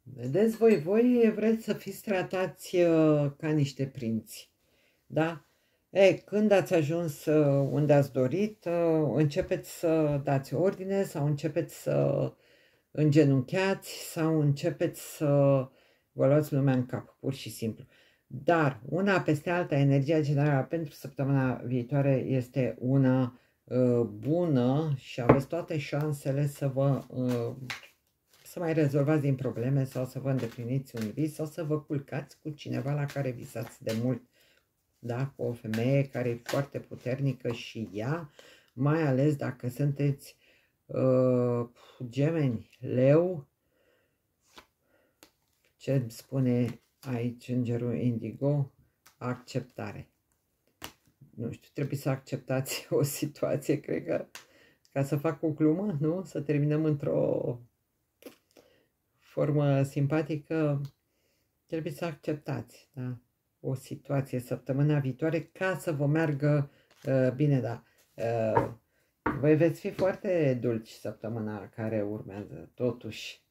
Vedeți, voi, voi vreți să fiți tratați uh, ca niște prinți. Da? E, când ați ajuns uh, unde ați dorit, uh, începeți să dați ordine sau începeți să îngenuncheați sau începeți să vă luați lumea în cap, pur și simplu. Dar una peste alta, energia generală pentru săptămâna viitoare este una uh, bună și aveți toate șansele să vă uh, să mai rezolvați din probleme sau să vă îndepliniți un vis sau să vă culcați cu cineva la care visați de mult. Da? Cu o femeie care e foarte puternică și ea, mai ales dacă sunteți uh, gemeni, leu, ce spune aici îngerul indigo? Acceptare. Nu știu, trebuie să acceptați o situație, cred că, ca să fac o glumă, nu? Să terminăm într-o formă simpatică, trebuie să acceptați, da? O situație săptămâna viitoare ca să vă meargă uh, bine, da. Uh, voi veți fi foarte dulci săptămâna care urmează, totuși.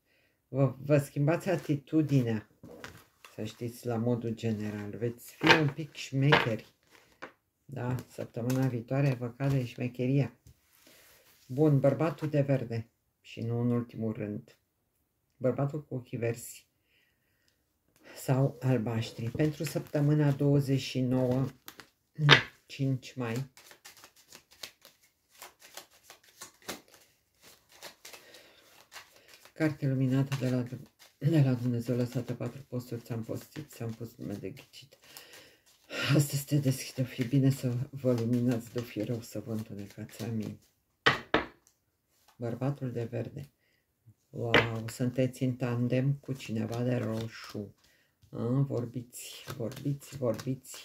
Vă, vă schimbați atitudinea, să știți, la modul general. Veți fi un pic șmecheri. Da, săptămâna viitoare vă cade șmecheria. Bun, bărbatul de verde și nu în ultimul rând. Bărbatul cu ochii verzi sau albaștri. Pentru săptămâna 29, 5 mai, Carte luminată de la, de la Dumnezeu, lăsată patru posturi, ți-am postit, ți-am pus nume de ghicit. Astăzi te deschid, o fi bine să vă luminați, de fi rău să vă întunecați. Amin. Bărbatul de verde. Wow, sunteți în tandem cu cineva de roșu. A, vorbiți, vorbiți, vorbiți.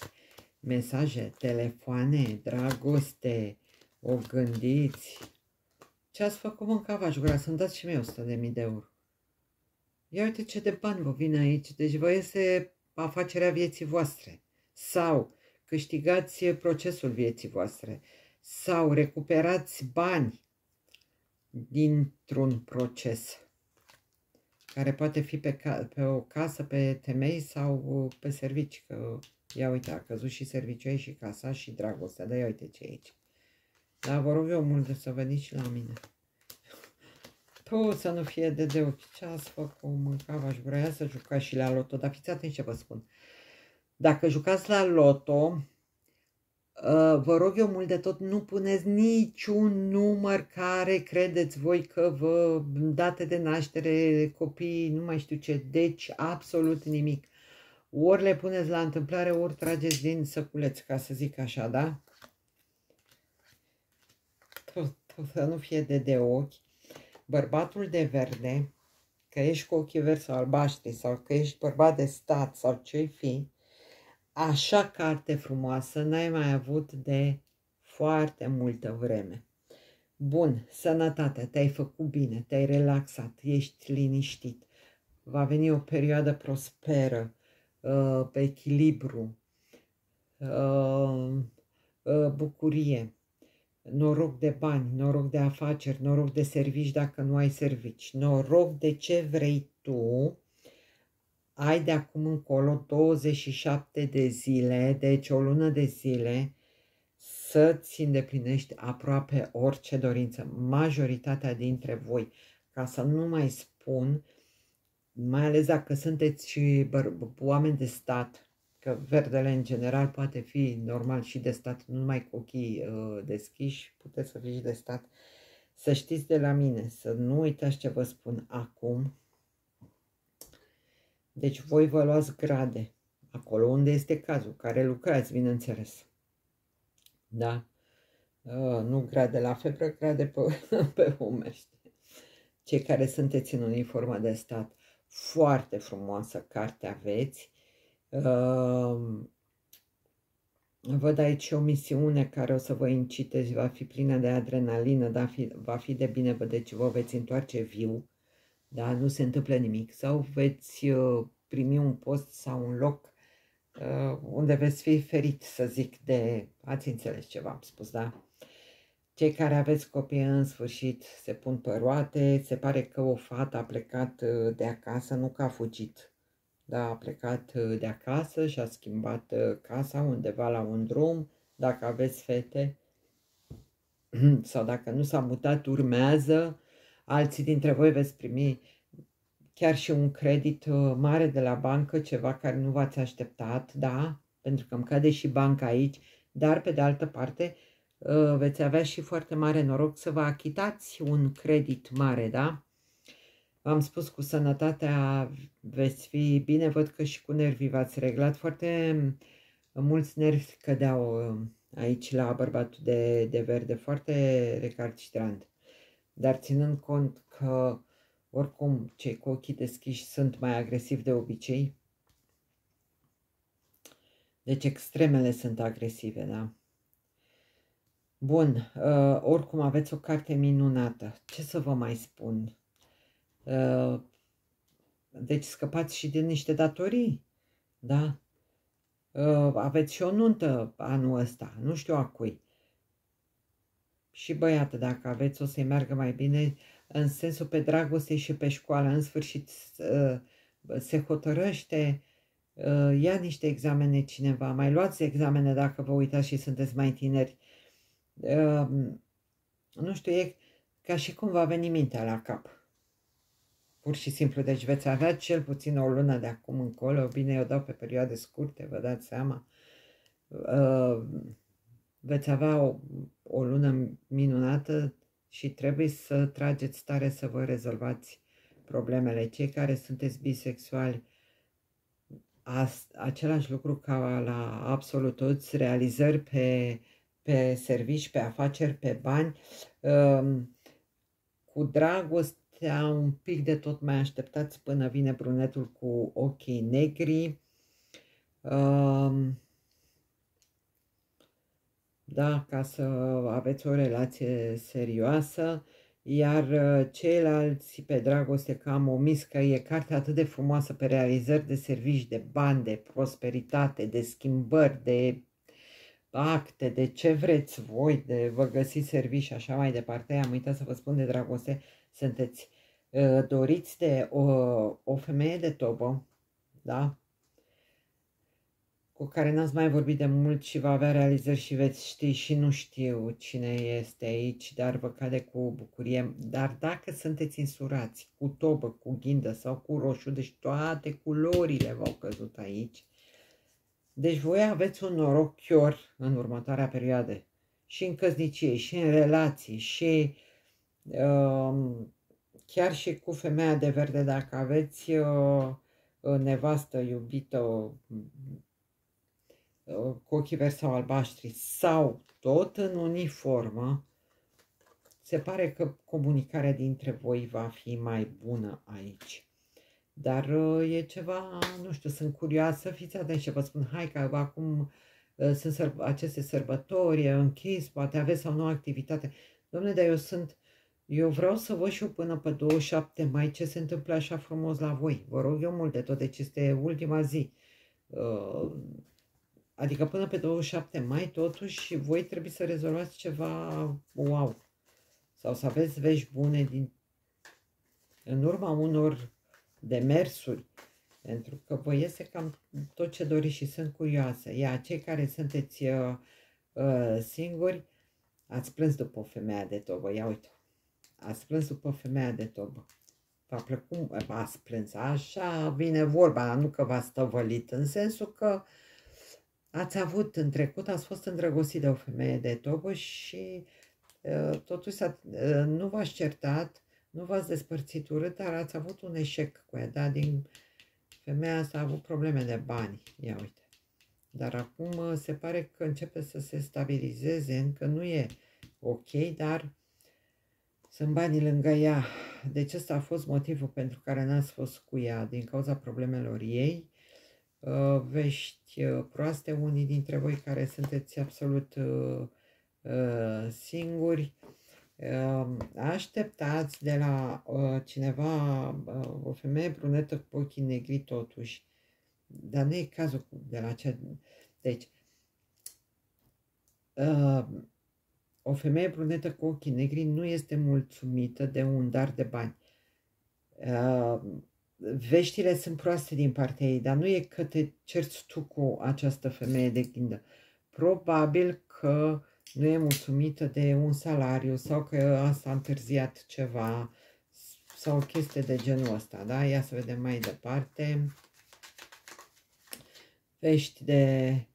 Mesaje, telefoane, dragoste, o gândiți, ce ați făcut, mă, v-aș vrea să-mi dați și mie 100 de mii de euro. Ia uite ce de bani vă vin aici. Deci vă este afacerea vieții voastre. Sau câștigați procesul vieții voastre. Sau recuperați bani dintr-un proces care poate fi pe, ca, pe o casă, pe temei sau pe servici. Că, ia uite, a căzut și serviciul și casa și dragostea. Dar ia uite ce e aici. Dar vă rog eu mult să veniți și la mine. Tu să nu fie de de ochi. Ce ați făcut? Mâncava și vrea să jucați și la loto. Dar fiți atenți ce vă spun. Dacă jucați la loto, ă, vă rog eu mult de tot, nu puneți niciun număr care credeți voi că vă date de naștere copii, nu mai știu ce, deci absolut nimic. Ori le puneți la întâmplare, ori trageți din săculeți, ca să zic așa, da? să nu fie de de ochi, bărbatul de verde, că ești cu ochii verzi sau albaștri sau că ești bărbat de stat sau ce fi, așa carte frumoasă n-ai mai avut de foarte multă vreme. Bun, sănătate, te-ai făcut bine, te-ai relaxat, ești liniștit, va veni o perioadă prosperă, uh, pe echilibru, uh, uh, bucurie, noroc de bani, noroc de afaceri, noroc de servici dacă nu ai servici, noroc de ce vrei tu, ai de acum încolo 27 de zile, deci o lună de zile, să-ți îndeplinești aproape orice dorință, majoritatea dintre voi, ca să nu mai spun, mai ales dacă sunteți și oameni de stat, că verdele în general poate fi normal și de stat, nu numai cu ochii uh, deschiși, puteți să fiți de stat. Să știți de la mine, să nu uitați ce vă spun acum. Deci voi vă luați grade, acolo unde este cazul, care lucrați, bineînțeles. Da? Uh, nu grade la febră, grade pe, pe umești. Cei care sunteți în uniformă de stat, foarte frumoasă carte aveți. Uh, văd aici o misiune care o să vă incite și va fi plină de adrenalină, dar fi, va fi de bine, deci vă veți întoarce viu, da? nu se întâmplă nimic, sau veți uh, primi un post sau un loc uh, unde veți fi ferit, să zic, de... Ați înțeles ce v-am spus, da? Cei care aveți copii în sfârșit se pun pe roate, se pare că o fată a plecat uh, de acasă, nu că a fugit, da, a plecat uh, de acasă și a schimbat uh, casa undeva la un drum, dacă aveți fete, sau dacă nu s-a mutat, urmează, alții dintre voi veți primi chiar și un credit mare de la bancă, ceva care nu v-ați așteptat, da, pentru că îmi cade și banca aici, dar pe de altă parte Ă, veți avea și foarte mare noroc să vă achitați un credit mare, da? V-am spus cu sănătatea veți fi bine, văd că și cu nervii v-ați reglat. Foarte mulți nervi cădeau ă, aici la bărbatul de, de verde, foarte recalcitrant. Dar ținând cont că oricum cei cu ochii deschiși sunt mai agresivi de obicei, deci extremele sunt agresive, da? Bun, uh, oricum aveți o carte minunată. Ce să vă mai spun? Uh, deci scăpați și din niște datorii, da? Uh, aveți și o nuntă anul ăsta, nu știu a cui. Și băiată, dacă aveți, o să-i meargă mai bine în sensul pe dragoste și pe școală. În sfârșit uh, se hotărăște, uh, ia niște examene cineva, mai luați examene dacă vă uitați și sunteți mai tineri. Ehm, nu știu, e ca și cum va veni mintea la cap. Pur și simplu, deci veți avea cel puțin o lună de acum încolo, bine, eu dau pe perioade scurte, vă dați seama, ehm, veți avea o, o lună minunată și trebuie să trageți tare să vă rezolvați problemele. Cei care sunteți bisexuali, același lucru ca la absolut toți, realizări pe pe servici, pe afaceri, pe bani, um, cu dragostea un pic de tot mai așteptați până vine brunetul cu ochii negri. Um, da, ca să aveți o relație serioasă, iar uh, ceilalți pe dragoste cam o miscă e carte atât de frumoasă pe realizări de servici, de bani, de prosperitate, de schimbări, de acte, de ce vreți voi, de vă găsiți servicii și așa mai departe. Am uitat să vă spun de dragoste, sunteți uh, doriți de o, o femeie de tobă, da? Cu care n-ați mai vorbit de mult și va avea realizări și veți ști și nu știu cine este aici, dar vă cade cu bucurie. Dar dacă sunteți insurați cu tobă, cu ghindă sau cu roșu, deci toate culorile v-au căzut aici, deci voi aveți un noroc chior în următoarea perioadă. Și în căsnicie, și în relații, și uh, chiar și cu femeia de verde, dacă aveți uh, nevastă, iubită, uh, cu ochii verzi sau albaștri, sau tot în uniformă, se pare că comunicarea dintre voi va fi mai bună aici. Dar uh, e ceva, nu știu, sunt curioasă, fiți atenți ce vă spun, hai că acum uh, sunt sărb aceste sărbători, e închis, poate aveți sau nu activitate. Domnule, dar eu sunt, eu vreau să văd și eu până pe 27 mai ce se întâmplă așa frumos la voi. Vă rog eu mult de tot, deci este ultima zi. Uh, adică până pe 27 mai totuși voi trebuie să rezolvați ceva wow. Sau să aveți vești bune din, în urma unor demersuri, pentru că vă iese cam tot ce doriți și sunt curioasă. Iar cei care sunteți uh, uh, singuri, ați plâns după o femeie de tobă, ia uite, ați plâns după o femeie de tobă. V-a plăcut, v-ați plâns, așa vine vorba, nu că v-a stăvălit, în sensul că ați avut în trecut, ați fost îndrăgostit de o femeie de tobă și uh, totuși uh, nu v-ați certat, nu v-ați despărțit urât, dar ați avut un eșec cu ea, da? Din femeia asta a avut probleme de bani, ia uite. Dar acum uh, se pare că începe să se stabilizeze, încă nu e ok, dar sunt banii lângă ea. Deci ăsta a fost motivul pentru care n-ați fost cu ea, din cauza problemelor ei. Uh, vești uh, proaste, unii dintre voi care sunteți absolut singuri, așteptați de la cineva, o femeie brunetă cu ochii negri totuși, dar nu e cazul de la ce... Deci, uh, o femeie brunetă cu ochii negri nu este mulțumită de un dar de bani. Uh, veștile sunt proaste din partea ei, dar nu e că te cerți tu cu această femeie de ghindă. Probabil că nu e mulțumită de un salariu sau că asta a întârziat ceva sau o chestie de genul ăsta, da? Ia să vedem mai departe vești de,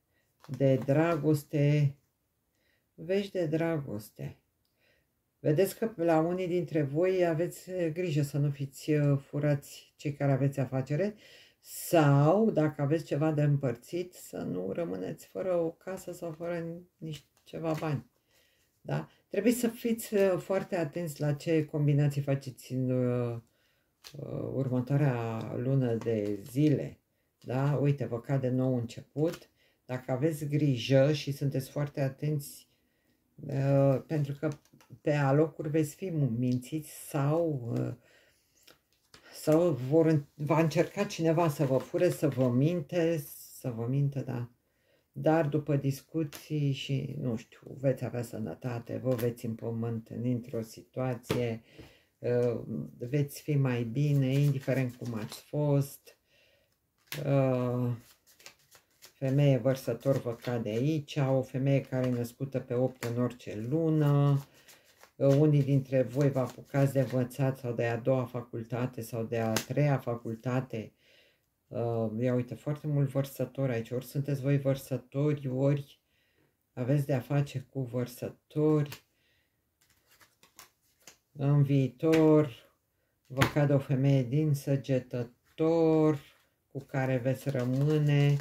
de dragoste, vești de dragoste. Vedeți că la unii dintre voi aveți grijă să nu fiți uh, furați cei care aveți afacere sau, dacă aveți ceva de împărțit, să nu rămâneți fără o casă sau fără nici ceva bani. Da? Trebuie să fiți uh, foarte atenți la ce combinații faceți în uh, următoarea lună de zile. Da? Uite, vă cade nou început. Dacă aveți grijă și sunteți foarte atenți, uh, pentru că pe alocuri veți fi mințiți sau, uh, sau vor, va încerca cineva să vă fure, să vă minte, să vă minte, da. Dar după discuții și, nu știu, veți avea sănătate, vă veți împământeni într-o situație, uh, veți fi mai bine, indiferent cum ați fost, Uh, femeie vărsător vă cade aici, o femeie care e născută pe 8 în orice lună, uh, unii dintre voi vă apucați de învățat sau de a doua facultate sau de a treia facultate. Uh, ia uite, foarte mult vărsători aici, ori sunteți voi vărsători, ori aveți de a face cu vărsători. În viitor vă cade o femeie din săgetător, cu care veți rămâne,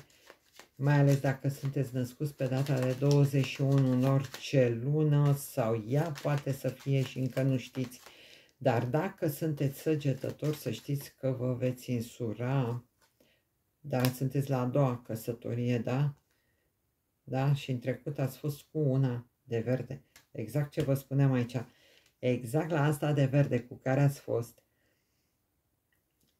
mai ales dacă sunteți născuți pe data de 21 în orice lună sau ea poate să fie și încă nu știți. Dar dacă sunteți săgetători, să știți că vă veți insura, dar sunteți la a doua căsătorie, da? Da? Și în trecut ați fost cu una de verde. Exact ce vă spuneam aici. Exact la asta de verde cu care ați fost.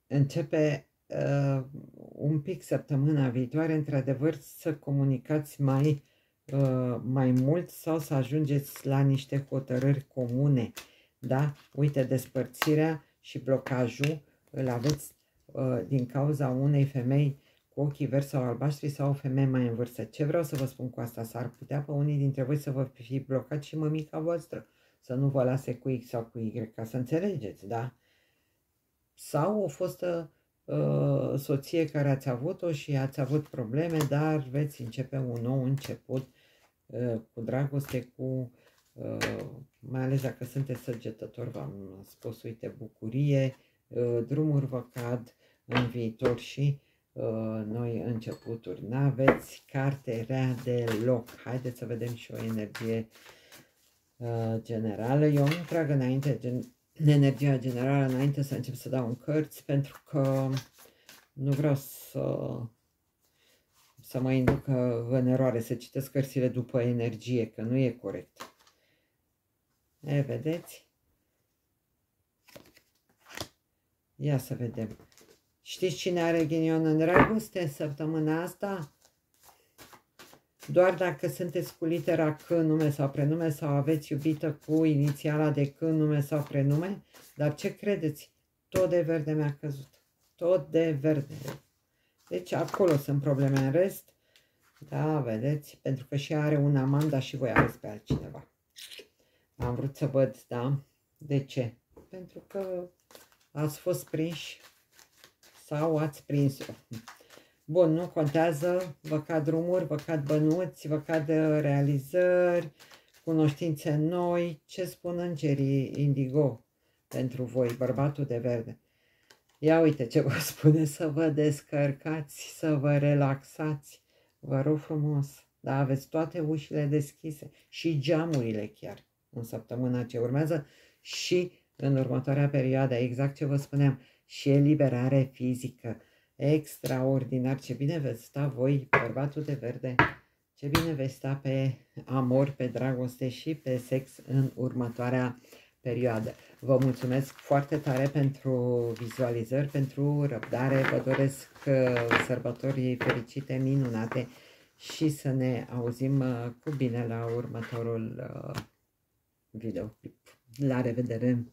Începe uh, un pic săptămâna viitoare, într-adevăr, să comunicați mai, uh, mai mult sau să ajungeți la niște hotărâri comune. Da? Uite, despărțirea și blocajul îl aveți uh, din cauza unei femei cu ochii verzi sau albaștri sau o femeie mai în vârstă. Ce vreau să vă spun cu asta? S-ar putea pe unii dintre voi să vă fi blocat și mămica voastră, să nu vă lase cu X sau cu Y, ca să înțelegeți, da? Sau o fostă Uh, soție care ați avut-o și ați avut probleme, dar veți începe un nou început uh, cu dragoste, cu uh, mai ales dacă sunteți săgetător, v-am spus, uite, bucurie, drumuri vă cad în viitor și noi începuturi. N-aveți carte rea deloc. Haideți să vedem și o energie generală. Eu nu trag înainte gen energia generală înainte să încep să dau în cărți, pentru că nu vreau să, să mă inducă în eroare, să citesc cărțile după energie, că nu e corect. E, vedeți? Ia să vedem. Știți cine are ghinion în dragoste săptămâna asta? Doar dacă sunteți cu litera C, nume sau prenume, sau aveți iubită cu inițiala de C, nume sau prenume, dar ce credeți? Tot de verde mi-a căzut. Tot de verde. Deci acolo sunt probleme în rest. Da, vedeți? Pentru că și are un amant, dar și voi aveți pe altcineva. Am vrut să văd, da? De ce? Pentru că ați fost prinși sau ați prins-o. Bun, nu contează, vă cad drumuri, vă cad bănuți, vă cad realizări, cunoștințe noi. Ce spun îngerii indigo pentru voi, bărbatul de verde? Ia uite ce vă spune, să vă descărcați, să vă relaxați. Vă rog frumos, da, aveți toate ușile deschise și geamurile chiar în săptămâna ce urmează și în următoarea perioadă, exact ce vă spuneam, și eliberare fizică. Extraordinar, ce bine veți sta voi, bărbatul de verde, ce bine veți sta pe amor, pe dragoste și pe sex în următoarea perioadă. Vă mulțumesc foarte tare pentru vizualizări, pentru răbdare. Vă doresc uh, sărbători fericite, minunate și să ne auzim uh, cu bine la următorul uh, videoclip. La revedere!